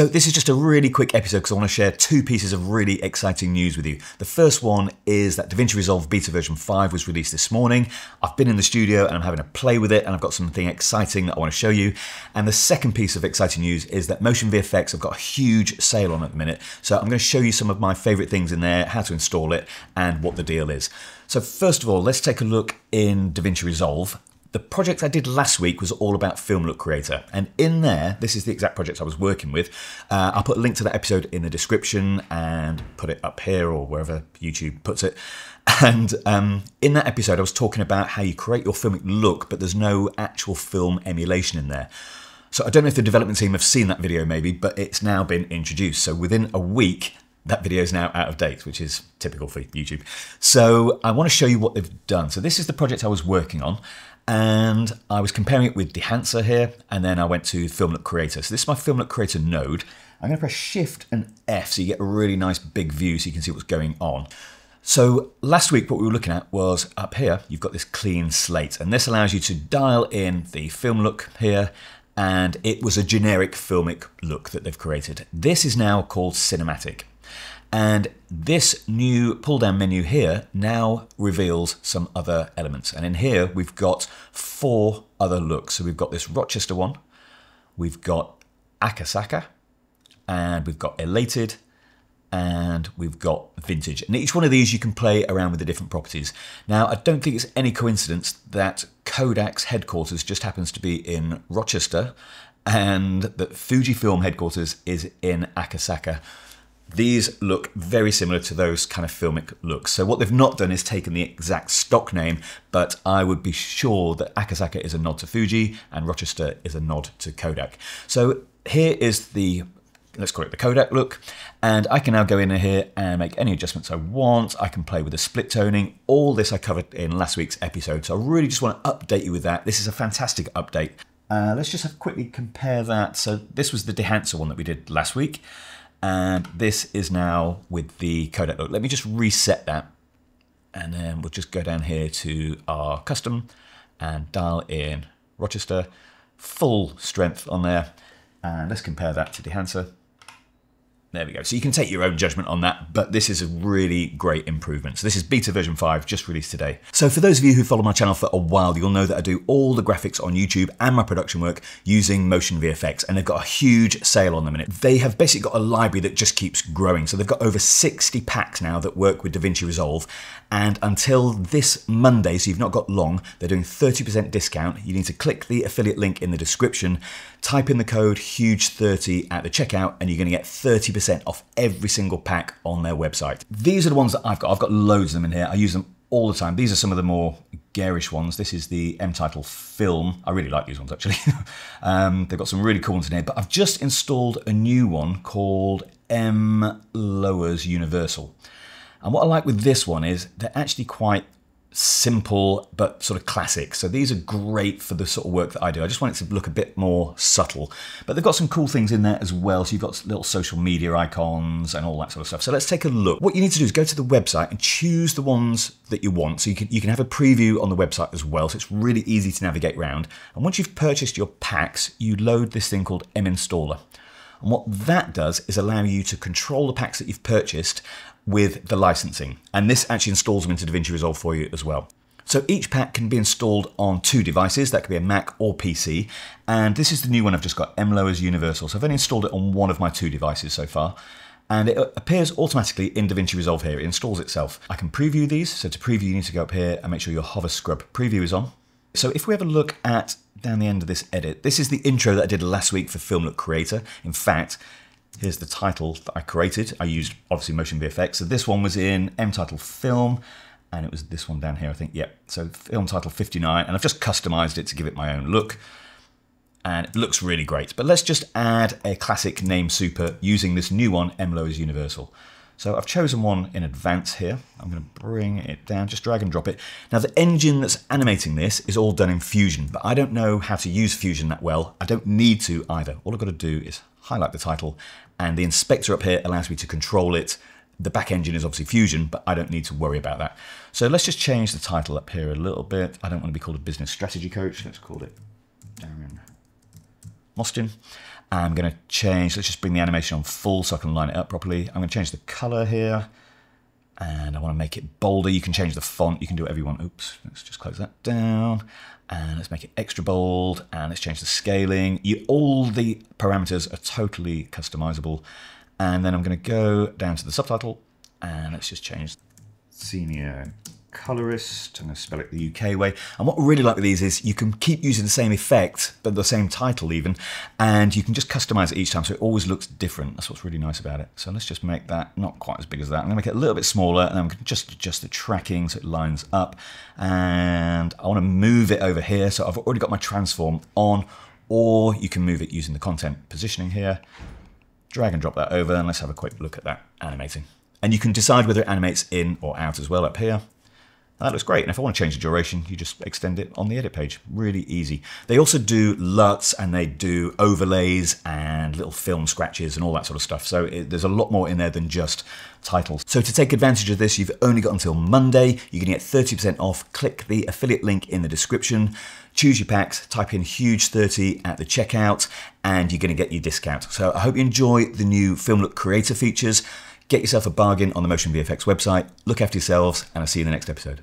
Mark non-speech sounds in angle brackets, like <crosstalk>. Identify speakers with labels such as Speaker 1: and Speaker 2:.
Speaker 1: So this is just a really quick episode because I want to share two pieces of really exciting news with you. The first one is that DaVinci Resolve Beta version 5 was released this morning. I've been in the studio and I'm having a play with it and I've got something exciting that I want to show you. And the second piece of exciting news is that Motion VFX have got a huge sale on at the minute. So I'm going to show you some of my favorite things in there, how to install it and what the deal is. So first of all, let's take a look in DaVinci Resolve the project I did last week was all about Film Look Creator, and in there, this is the exact project I was working with. Uh, I'll put a link to that episode in the description and put it up here or wherever YouTube puts it. <laughs> And um, in that episode, I was talking about how you create your filmic look, but there's no actual film emulation in there. So I don't know if the development team have seen that video maybe, but it's now been introduced. So within a week, that video is now out of date, which is typical for YouTube. So I want to show you what they've done. So this is the project I was working on and I was comparing it with Dehancer here, and then I went to Film Look Creator. So this is my Film Look Creator node. I'm to press Shift and F so you get a really nice big view so you can see what's going on. So last week what we were looking at was up here, you've got this clean slate, and this allows you to dial in the film look here, and it was a generic filmic look that they've created. This is now called cinematic. And this new pull down menu here now reveals some other elements. And in here, we've got four other looks. So we've got this Rochester one, we've got Akasaka, and we've got Elated, and we've got Vintage. And each one of these you can play around with the different properties. Now, I don't think it's any coincidence that Kodak's headquarters just happens to be in Rochester and that Fujifilm headquarters is in Akasaka. These look very similar to those kind of filmic looks. So what they've not done is taken the exact stock name, but I would be sure that Akasaka is a nod to Fuji and Rochester is a nod to Kodak. So here is the let's call it the Kodak look. And I can now go in here and make any adjustments I want. I can play with the split toning. All this I covered in last week's episode. So I really just want to update you with that. This is a fantastic update. Uh, let's just have quickly compare that. So this was the Dehancer one that we did last week. And this is now with the Kodak look. Let me just reset that. And then we'll just go down here to our custom and dial in Rochester. Full strength on there. And let's compare that to the Dehancer. There we go. So you can take your own judgment on that, but this is a really great improvement. So this is beta version 5, just released today. So for those of you who follow my channel for a while, you'll know that I do all the graphics on YouTube and my production work using Motion VFX, and they've got a huge sale on them in it. They have basically got a library that just keeps growing. So they've got over 60 packs now that work with DaVinci Resolve, and until this Monday, so you've not got long, they're doing 30% discount. You need to click the affiliate link in the description, type in the code HUGE30 at the checkout, and you're going to get 30% off every single pack on their website. These are the ones that I've got. I've got loads of them in here. I use them all the time. These are some of the more garish ones. This is the M-Title Film. I really like these ones actually. <laughs> um, they've got some really cool ones in here, but I've just installed a new one called M Lowers Universal. And what I like with this one is they're actually quite simple but sort of classic. So these are great for the sort of work that I do. I just want it to look a bit more subtle. But they've got some cool things in there as well. So you've got little social media icons and all that sort of stuff. So let's take a look. What you need to do is go to the website and choose the ones that you want. So you can, you can have a preview on the website as well. So it's really easy to navigate around. And once you've purchased your packs, you load this thing called M-Installer. And what that does is allow you to control the packs that you've purchased with the licensing. And this actually installs them into DaVinci Resolve for you as well. So each pack can be installed on two devices, that could be a Mac or PC, and this is the new one I've just got, MLOWERS Universal. So I've only installed it on one of my two devices so far, and it appears automatically in DaVinci Resolve here, it installs itself. I can preview these, so to preview you need to go up here and make sure your hover scrub preview is on. So if we have a look at down the end of this edit, this is the intro that I did last week for Film Look Creator. In fact, Here's the title that I created. I used obviously Motion VFX. So this one was in M-Title Film, and it was this one down here, I think. Yep. So film title 59, and I've just customized it to give it my own look. And it looks really great. But let's just add a classic name super using this new one, MLOWERS Universal. So I've chosen one in advance here. I'm going to bring it down, just drag and drop it. Now the engine that's animating this is all done in Fusion, but I don't know how to use Fusion that well. I don't need to either. All I've got to do is highlight the title, and the inspector up here allows me to control it. The back engine is obviously Fusion, but I don't need to worry about that. So let's just change the title up here a little bit. I don't want to be called a business strategy coach. Let's call it Darren Mostyn. I'm going to change, let's just bring the animation on full so I can line it up properly. I'm going to change the color here and I want to make it bolder. You can change the font, you can do whatever you want. Oops, let's just close that down and let's make it extra bold and let's change the scaling. You, all the parameters are totally customizable. And then I'm going to go down to the subtitle and let's just change senior colorist. I'm going to spell it the UK way. And what I really like with these is you can keep using the same effect, but the same title even, and you can just customize it each time so it always looks different. That's what's really nice about it. So let's just make that not quite as big as that. I'm going to make it a little bit smaller and I'm going to just adjust the tracking so it lines up. And I want to move it over here. So I've already got my transform on, or you can move it using the content positioning here. Drag and drop that over and let's have a quick look at that animating. And you can decide whether it animates in or out as well up here. That looks great. And if I want to change the duration, you just extend it on the edit page. Really easy. They also do LUTs and they do overlays and little film scratches and all that sort of stuff. So it, there's a lot more in there than just titles. So to take advantage of this, you've only got until Monday. You can get 30% off. Click the affiliate link in the description. Choose your packs, type in Huge30 at the checkout, and you're going to get your discount. So I hope you enjoy the new Film Look Creator features. Get yourself a bargain on the Motion VFX website. Look after yourselves, and I'll see you in the next episode.